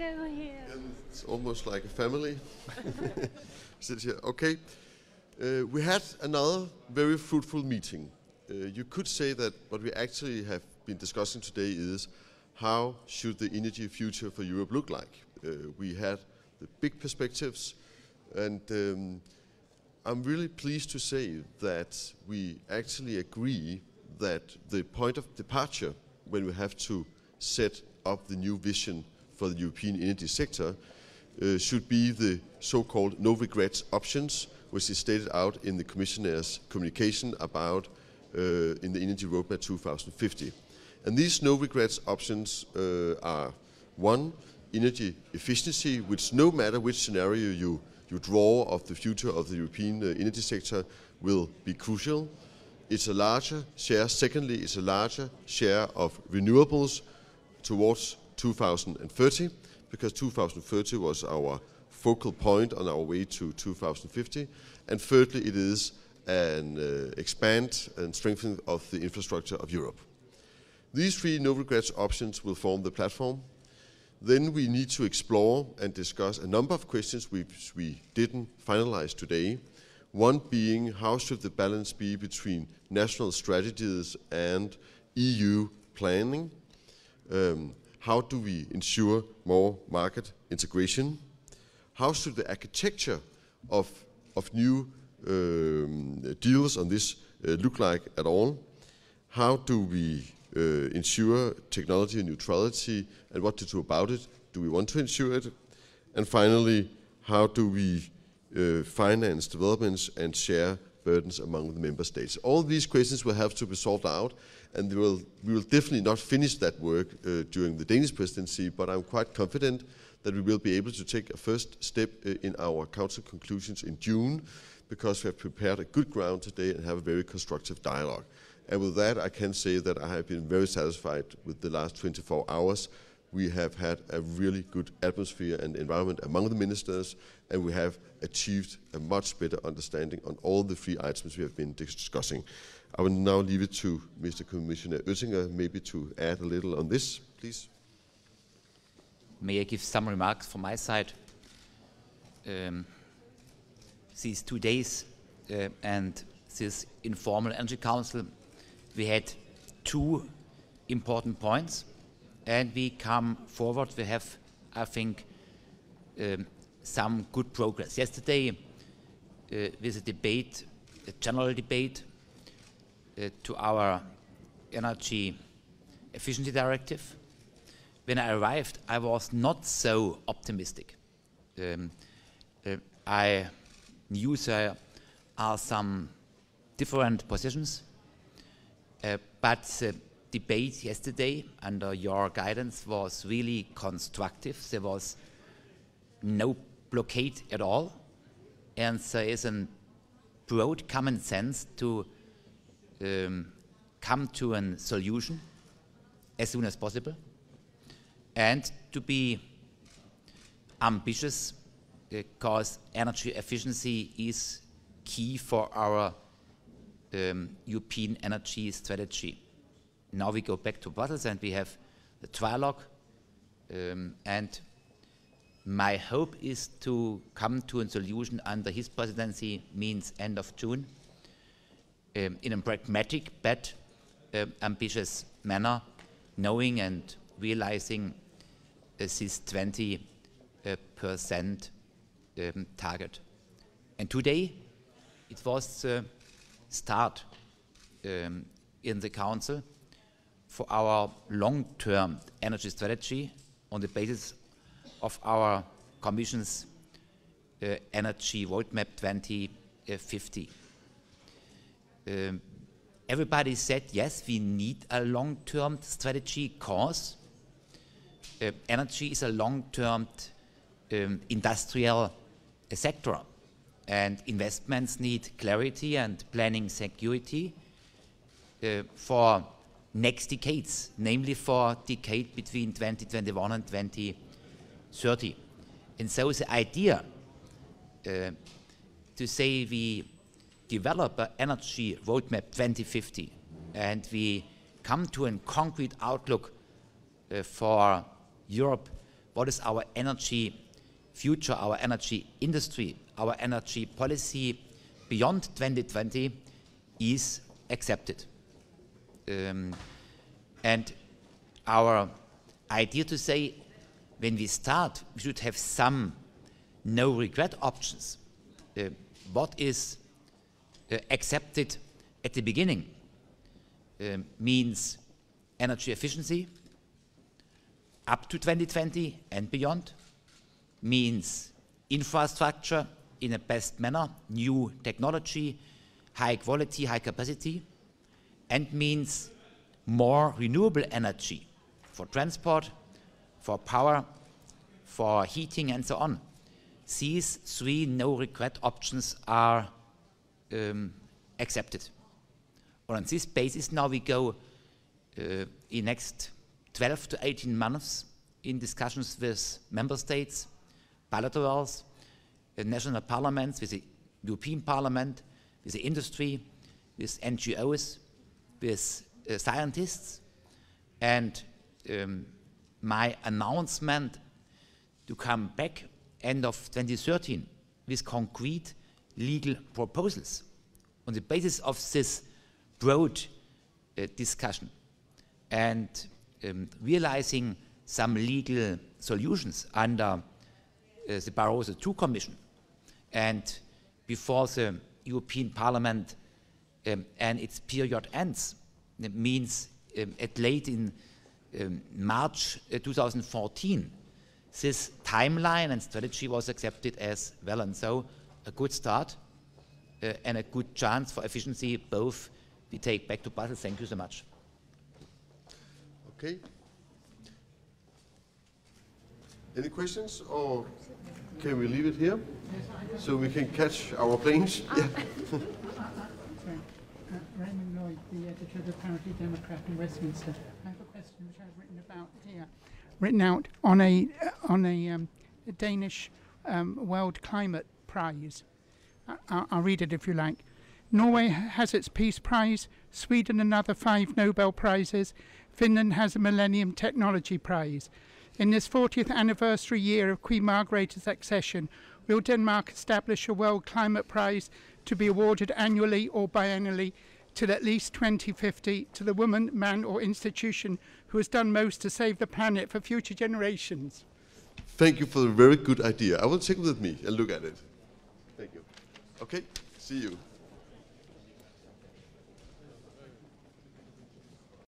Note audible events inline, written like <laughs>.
still here. It's almost like a family. <laughs> Sit here. Okay. Uh, we had another very fruitful meeting. Uh, you could say that what we actually have been discussing today is how should the energy future for Europe look like? Uh, we had the big perspectives, and um, I'm really pleased to say that we actually agree that the point of departure when we have to set up the new vision for the European energy sector uh, should be the so-called no regrets options, which is stated out in the Commissioner's communication about uh, in the Energy Roadmap 2050. And these no regrets options uh, are one, energy efficiency, which no matter which scenario you, you draw of the future of the European uh, energy sector will be crucial. It's a larger share. Secondly, it's a larger share of renewables towards 2030, because 2030 was our focal point on our way to 2050. And thirdly, it is an uh, expand and strengthen of the infrastructure of Europe. These three no regrets options will form the platform. Then we need to explore and discuss a number of questions which we didn't finalize today. One being how should the balance be between national strategies and EU planning? Um, how do we ensure more market integration? How should the architecture of, of new um, deals on this uh, look like at all? How do we uh, ensure technology neutrality and what to do about it? Do we want to ensure it? And finally, how do we uh, finance developments and share burdens among the member states? All these questions will have to be solved out and we will, we will definitely not finish that work uh, during the Danish presidency, but I'm quite confident that we will be able to take a first step uh, in our council conclusions in June because we have prepared a good ground today and have a very constructive dialogue. And with that, I can say that I have been very satisfied with the last 24 hours. We have had a really good atmosphere and environment among the ministers, and we have achieved a much better understanding on all the three items we have been discussing. I will now leave it to Mr. Commissioner Oettinger maybe to add a little on this, please. May I give some remarks from my side? Um, these two days uh, and this informal energy council, we had two important points and we come forward. We have, I think, um, some good progress. Yesterday, uh, with a debate, a general debate uh, to our energy efficiency directive. When I arrived, I was not so optimistic. Um, uh, I knew there are some different positions, uh, but the debate yesterday under your guidance was really constructive. There was no blockade at all, and there is a broad common sense to um, come to a solution as soon as possible and to be ambitious because energy efficiency is key for our um, European energy strategy. Now we go back to Brussels and we have the trialogue um, and my hope is to come to a solution under his presidency means end of June um, in a pragmatic but um, ambitious manner, knowing and realizing uh, this 20 uh, percent um, target. And today, it was the start um, in the Council for our long-term energy strategy on the basis of our Commission's uh, Energy Roadmap 2050 um, everybody said, yes, we need a long-term strategy because uh, energy is a long-term um, industrial uh, sector and investments need clarity and planning security uh, for next decades, namely for decade between 2021 and 2030. And so the idea uh, to say we develop an energy roadmap 2050 and we come to a concrete outlook uh, for Europe what is our energy future, our energy industry, our energy policy beyond 2020 is accepted. Um, and our idea to say when we start, we should have some no regret options. Uh, what is uh, accepted at the beginning um, means energy efficiency up to 2020 and beyond, means infrastructure in a best manner, new technology, high quality, high capacity, and means more renewable energy for transport, for power, for heating, and so on. These three no regret options are um, accepted. And on this basis, now we go uh, in next 12 to 18 months in discussions with member states, bilaterals, uh, national parliaments, with the European Parliament, with the industry, with NGOs, with uh, scientists. And um, my announcement to come back end of 2013 with concrete legal proposals on the basis of this broad uh, discussion and um, realizing some legal solutions under uh, the Barroso II Commission and before the European Parliament um, and its period ends. It means um, at late in um, March uh, 2014, this timeline and strategy was accepted as well and so a good start uh, and a good chance for efficiency both we take back to Basel. Thank you so much. Okay. Any questions or can we leave it here so we can catch our planes? Yeah. <laughs> Uh, Raymond Lloyd, the editor of the Parity Democrat in Westminster. I have a question which I've written about here, written out on a uh, on a, um, a Danish um, World Climate Prize. I- I'll, I'll read it if you like. Norway has its Peace Prize, Sweden another five Nobel Prizes, Finland has a Millennium Technology Prize. In this 40th anniversary year of Queen Margrethe's accession, will Denmark establish a World Climate Prize to be awarded annually or biennially till at least 2050 to the woman, man, or institution who has done most to save the planet for future generations? Thank you for the very good idea. I will take it with me and look at it. Thank you. Okay, see you.